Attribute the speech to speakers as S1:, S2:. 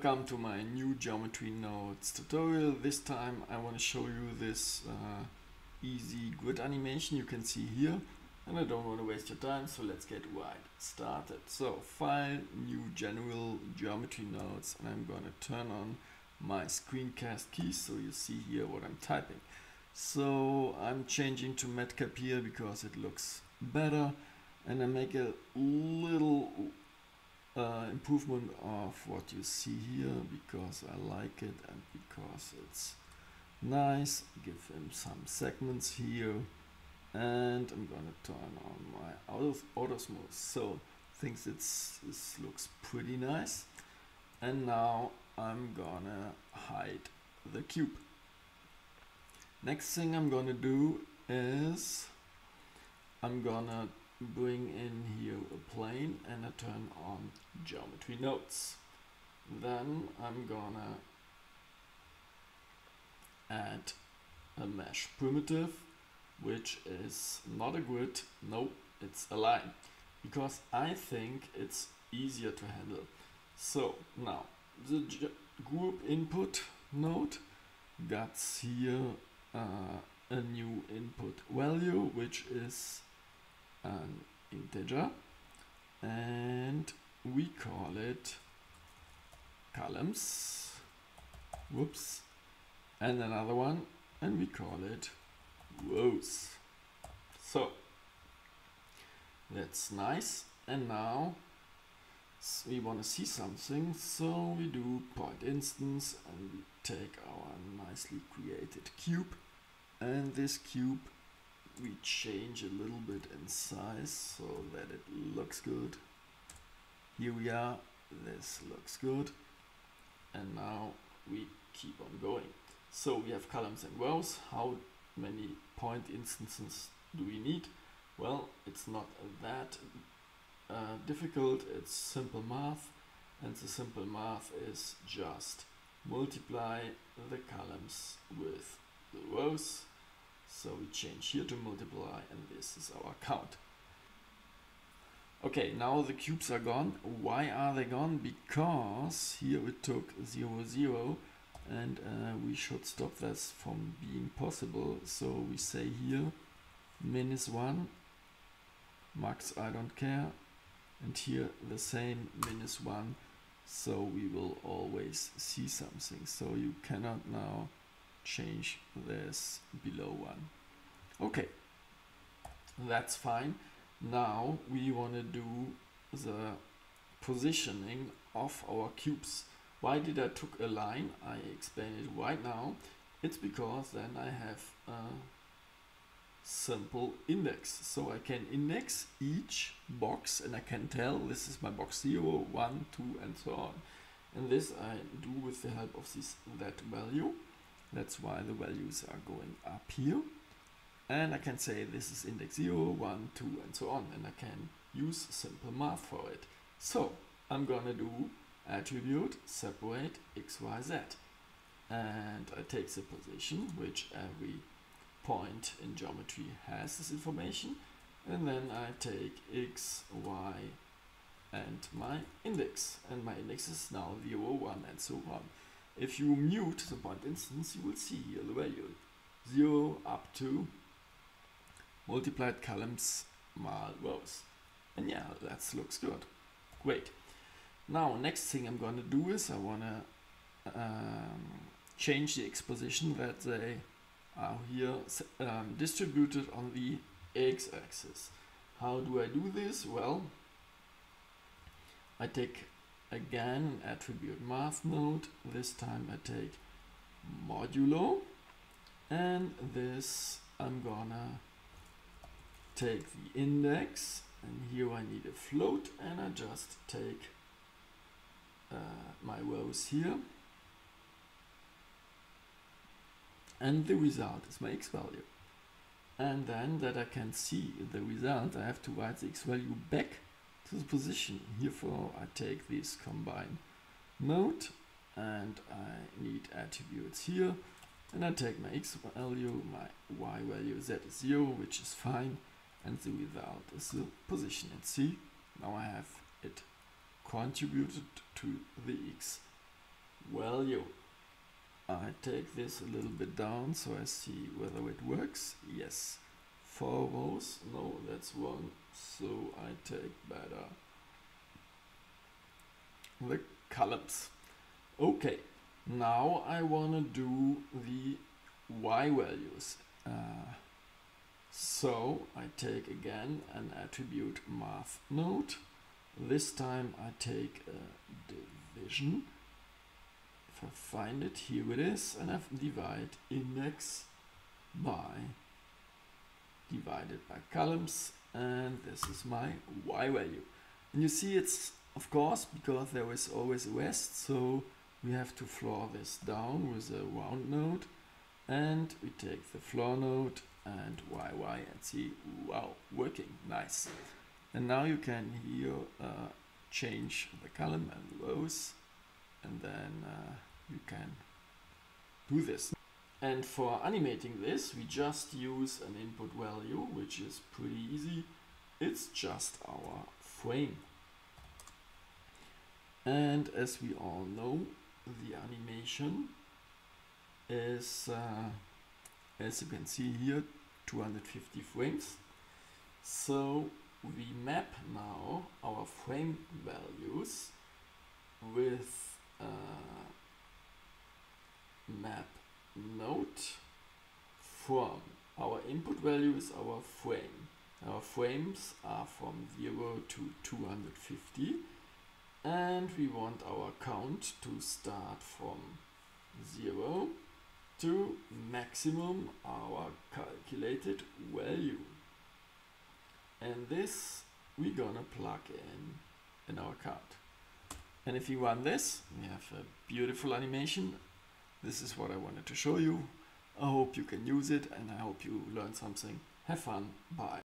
S1: Welcome to my new geometry nodes tutorial. This time I want to show you this uh, easy grid animation you can see here and I don't want to waste your time so let's get right started. So file new general geometry nodes and I'm going to turn on my screencast keys so you see here what I'm typing. So I'm changing to Matcap here because it looks better and I make a little improvement of what you see here because I like it and because it's nice. Give him some segments here and I'm gonna turn on my auto autosmooth so thinks it's this looks pretty nice. And now I'm gonna hide the cube. Next thing I'm gonna do is I'm gonna bring in here a plane and I turn on geometry nodes. Then I'm gonna add a mesh primitive which is not a grid, no, it's a line because I think it's easier to handle. So now the group input node got here uh, a new input value which is an integer and we call it columns whoops and another one and we call it rows. So that's nice. And now we want to see something so we do point instance and we take our nicely created cube and this cube we change a little bit in size so that it looks good. Here we are, this looks good. And now we keep on going. So we have columns and rows. How many point instances do we need? Well, it's not that uh, difficult, it's simple math. And the simple math is just multiply the columns with the rows so we change here to multiply and this is our count. Okay, now the cubes are gone. Why are they gone? Because here we took 0, 0 and uh, we should stop this from being possible. So we say here minus 1, max I don't care, and here the same minus 1 so we will always see something. So you cannot now change this below one. Okay, that's fine. Now we want to do the positioning of our cubes. Why did I took a line? I explain it right now. It's because then I have a simple index. So I can index each box and I can tell this is my box 0, 1, 2 and so on. And this I do with the help of this that value. That's why the values are going up here. And I can say this is index 0, 1, 2, and so on. And I can use simple math for it. So I'm gonna do attribute separate x, y, z. And I take the position, which every point in geometry has this information. And then I take x, y, and my index. And my index is now 0, 1, and so on. If you mute the point instance, you will see here the value 0 up to multiplied columns mal rows. And yeah, that looks good. Great. Now, next thing I'm going to do is I want to um, change the x position that they are here um, distributed on the x-axis. How do I do this? Well, I take again attribute math node this time I take modulo. And this I'm gonna take the index. And here I need a float. And I just take uh, my rows here. And the result is my x value. And then that I can see the result I have to write the x value back to the position. Herefore I take this combine node and I need attributes here and I take my x value, my y value, z is 0 which is fine and the result is the position and see now I have it contributed to the x value. I take this a little bit down so I see whether it works. Yes. Four rows. No, that's wrong. So I take better the columns. Okay, now I want to do the y values. Uh, so I take again an attribute math node. This time I take a division. If I find it, here it is, and I divide index by divided by columns, and this is my y value. And you see it's, of course, because there is always a rest, so we have to floor this down with a round node, and we take the floor node and YY and see, wow, working, nice. And now you can here uh, change the column and rows and then uh, you can do this. And for animating this, we just use an input value, which is pretty easy. It's just our frame. And as we all know, the animation is, uh, as you can see here, 250 frames. So we map now our frame values with uh, map node from our input value is our frame. Our frames are from 0 to 250 and we want our count to start from 0 to maximum our calculated value. And this we're gonna plug in in our card. And if you run this, we have a beautiful animation. This is what I wanted to show you. I hope you can use it and I hope you learn something. Have fun. Bye.